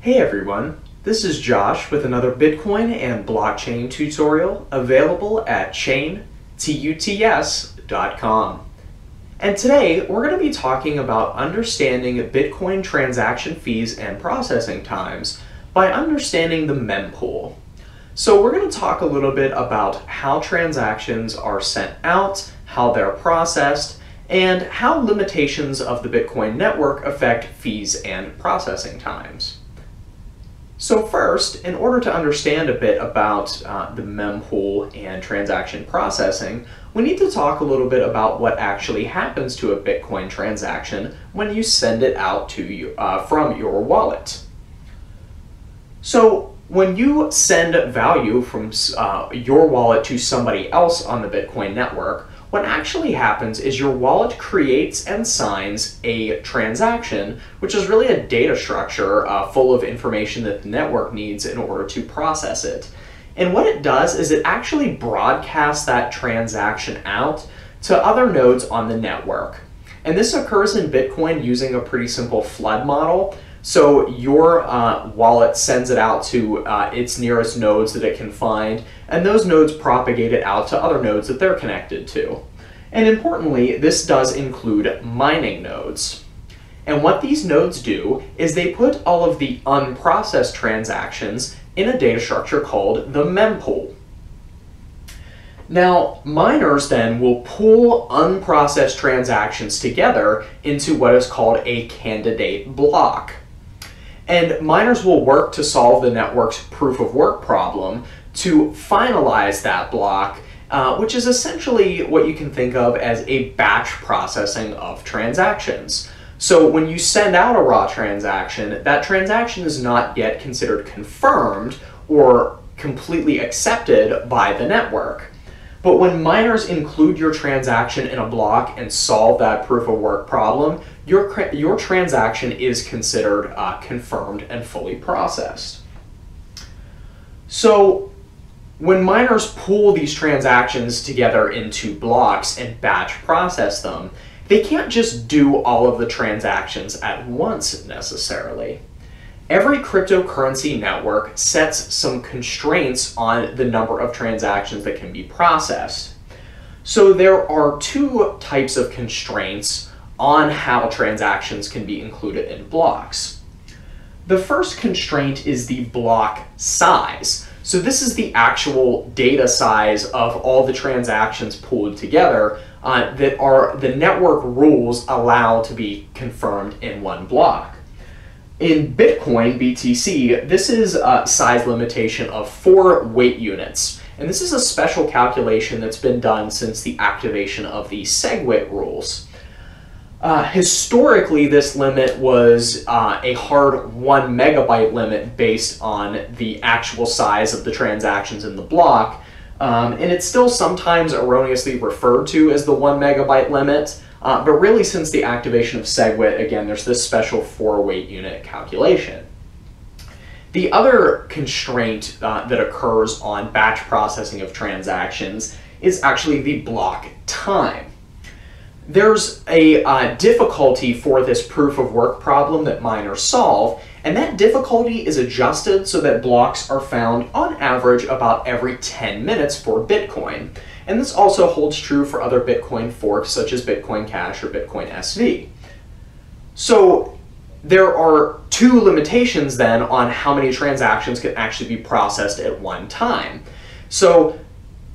Hey everyone, this is Josh with another Bitcoin and blockchain tutorial available at chaintuts.com. And today we're going to be talking about understanding Bitcoin transaction fees and processing times by understanding the mempool. So we're going to talk a little bit about how transactions are sent out, how they're processed, and how limitations of the Bitcoin network affect fees and processing times. So first, in order to understand a bit about uh, the mempool and transaction processing, we need to talk a little bit about what actually happens to a Bitcoin transaction when you send it out to you uh, from your wallet. So when you send value from uh, your wallet to somebody else on the Bitcoin network, what actually happens is your wallet creates and signs a transaction, which is really a data structure uh, full of information that the network needs in order to process it. And what it does is it actually broadcasts that transaction out to other nodes on the network. And this occurs in Bitcoin using a pretty simple flood model. So your uh, wallet sends it out to uh, its nearest nodes that it can find, and those nodes propagate it out to other nodes that they're connected to. And importantly, this does include mining nodes. And what these nodes do is they put all of the unprocessed transactions in a data structure called the mempool. Now, miners then will pull unprocessed transactions together into what is called a candidate block. And miners will work to solve the network's proof of work problem to finalize that block, uh, which is essentially what you can think of as a batch processing of transactions. So when you send out a raw transaction, that transaction is not yet considered confirmed or completely accepted by the network. But when miners include your transaction in a block and solve that proof of work problem, your, your transaction is considered uh, confirmed and fully processed. So when miners pool these transactions together into blocks and batch process them, they can't just do all of the transactions at once necessarily. Every cryptocurrency network sets some constraints on the number of transactions that can be processed. So there are two types of constraints on how transactions can be included in blocks. The first constraint is the block size. So this is the actual data size of all the transactions pooled together uh, that are the network rules allow to be confirmed in one block. In Bitcoin, BTC, this is a size limitation of four weight units. And this is a special calculation that's been done since the activation of the SegWit rules. Uh, historically, this limit was uh, a hard one megabyte limit based on the actual size of the transactions in the block, um, and it's still sometimes erroneously referred to as the one megabyte limit. Uh, but really, since the activation of SegWit, again, there's this special four weight unit calculation. The other constraint uh, that occurs on batch processing of transactions is actually the block time. There's a uh, difficulty for this proof of work problem that miners solve, and that difficulty is adjusted so that blocks are found on average about every 10 minutes for Bitcoin. And this also holds true for other Bitcoin forks such as Bitcoin Cash or Bitcoin SV. So there are two limitations then on how many transactions can actually be processed at one time. So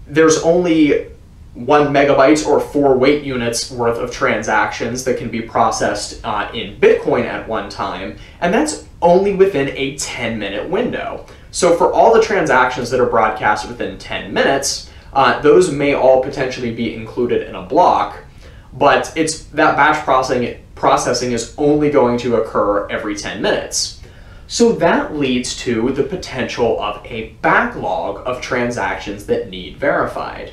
there's only one megabytes or four weight units worth of transactions that can be processed uh, in Bitcoin at one time, and that's only within a 10 minute window. So for all the transactions that are broadcast within 10 minutes, uh, those may all potentially be included in a block, but it's that batch processing, processing is only going to occur every 10 minutes. So that leads to the potential of a backlog of transactions that need verified.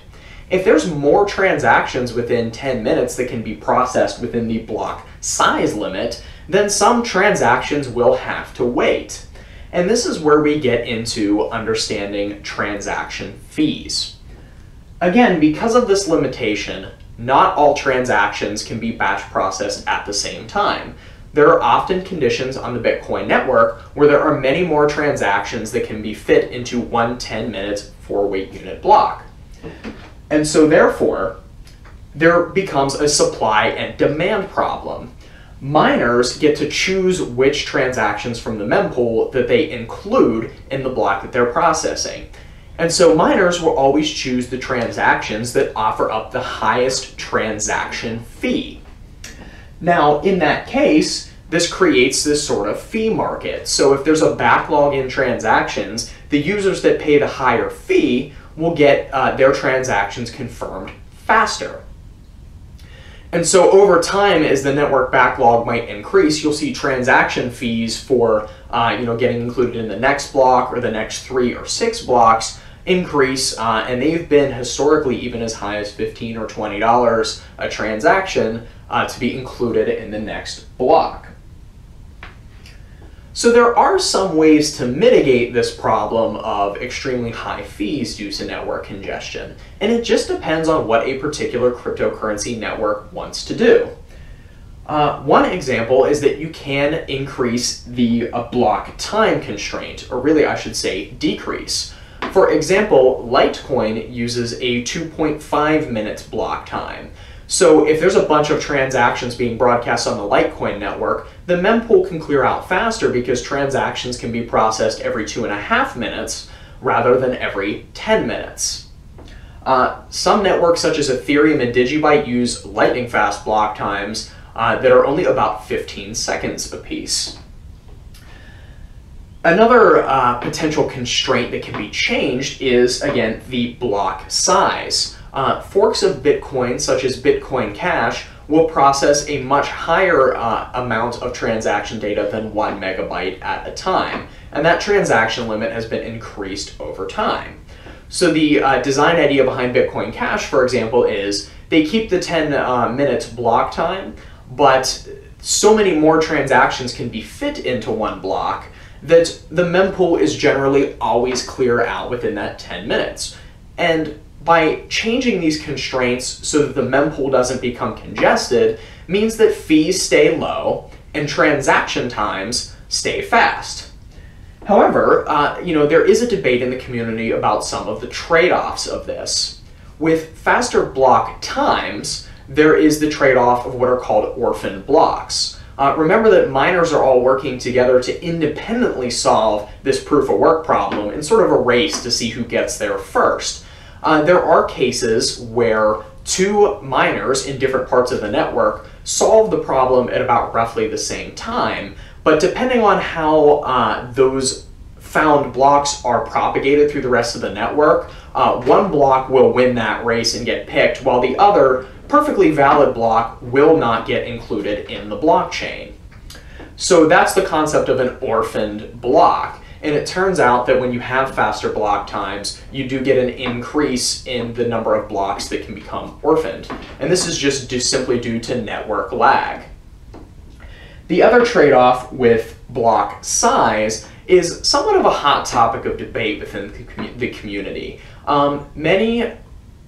If there's more transactions within 10 minutes that can be processed within the block size limit, then some transactions will have to wait. And this is where we get into understanding transaction fees. Again, because of this limitation, not all transactions can be batch processed at the same time. there are often conditions on the Bitcoin network where there are many more transactions that can be fit into one 10 minute four weight unit block. And so therefore, there becomes a supply and demand problem. Miners get to choose which transactions from the mempool that they include in the block that they're processing. And so miners will always choose the transactions that offer up the highest transaction fee. Now, in that case, this creates this sort of fee market. So if there's a backlog in transactions, the users that pay the higher fee will get uh, their transactions confirmed faster. And so over time, as the network backlog might increase, you'll see transaction fees for uh, you know getting included in the next block or the next three or six blocks increase, uh, and they've been historically even as high as 15 or 20 dollars a transaction uh, to be included in the next block. So there are some ways to mitigate this problem of extremely high fees due to network congestion, and it just depends on what a particular cryptocurrency network wants to do. Uh, one example is that you can increase the uh, block time constraint, or really I should say decrease. For example, Litecoin uses a 2.5 minutes block time. So if there's a bunch of transactions being broadcast on the Litecoin network, the mempool can clear out faster because transactions can be processed every two and a half minutes rather than every 10 minutes. Uh, some networks such as Ethereum and Digibyte use lightning fast block times uh, that are only about 15 seconds apiece. Another uh, potential constraint that can be changed is, again, the block size. Uh, forks of Bitcoin, such as Bitcoin Cash, will process a much higher uh, amount of transaction data than one megabyte at a time. And that transaction limit has been increased over time. So the uh, design idea behind Bitcoin Cash, for example, is they keep the 10 uh, minutes block time, but so many more transactions can be fit into one block that the mempool is generally always clear out within that 10 minutes. And by changing these constraints so that the mempool doesn't become congested means that fees stay low and transaction times stay fast. However, uh, you know, there is a debate in the community about some of the trade-offs of this. With faster block times, there is the trade-off of what are called orphan blocks. Uh, remember that miners are all working together to independently solve this proof of work problem in sort of a race to see who gets there first. Uh, there are cases where two miners in different parts of the network solve the problem at about roughly the same time, but depending on how uh, those found blocks are propagated through the rest of the network, uh, one block will win that race and get picked, while the other perfectly valid block will not get included in the blockchain. So that's the concept of an orphaned block. And it turns out that when you have faster block times, you do get an increase in the number of blocks that can become orphaned. And this is just due, simply due to network lag. The other trade-off with block size is somewhat of a hot topic of debate within the community. Um, many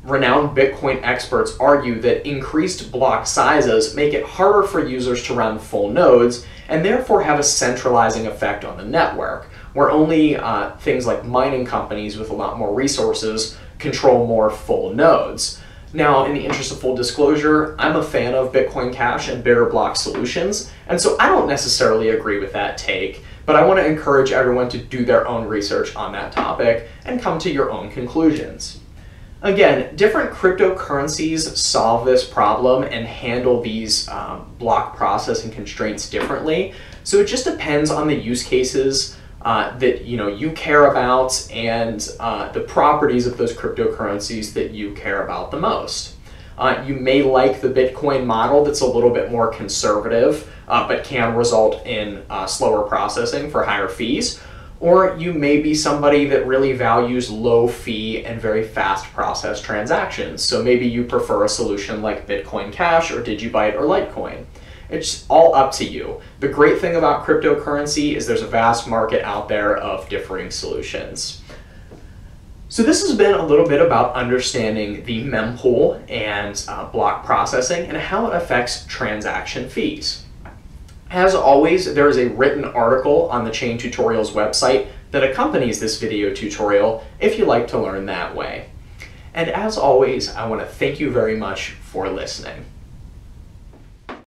renowned Bitcoin experts argue that increased block sizes make it harder for users to run full nodes and therefore have a centralizing effect on the network where only uh, things like mining companies with a lot more resources control more full nodes. Now, in the interest of full disclosure, I'm a fan of Bitcoin Cash and bigger block solutions, and so I don't necessarily agree with that take, but I want to encourage everyone to do their own research on that topic and come to your own conclusions. Again, different cryptocurrencies solve this problem and handle these um, block processing constraints differently, so it just depends on the use cases uh, that you know you care about and uh, the properties of those cryptocurrencies that you care about the most. Uh, you may like the Bitcoin model that's a little bit more conservative, uh, but can result in uh, slower processing for higher fees. Or you may be somebody that really values low fee and very fast process transactions. So maybe you prefer a solution like Bitcoin Cash or Digibyte or Litecoin. It's all up to you. The great thing about cryptocurrency is there's a vast market out there of differing solutions. So this has been a little bit about understanding the mempool and uh, block processing and how it affects transaction fees. As always, there is a written article on the Chain Tutorials website that accompanies this video tutorial if you like to learn that way. And as always, I want to thank you very much for listening.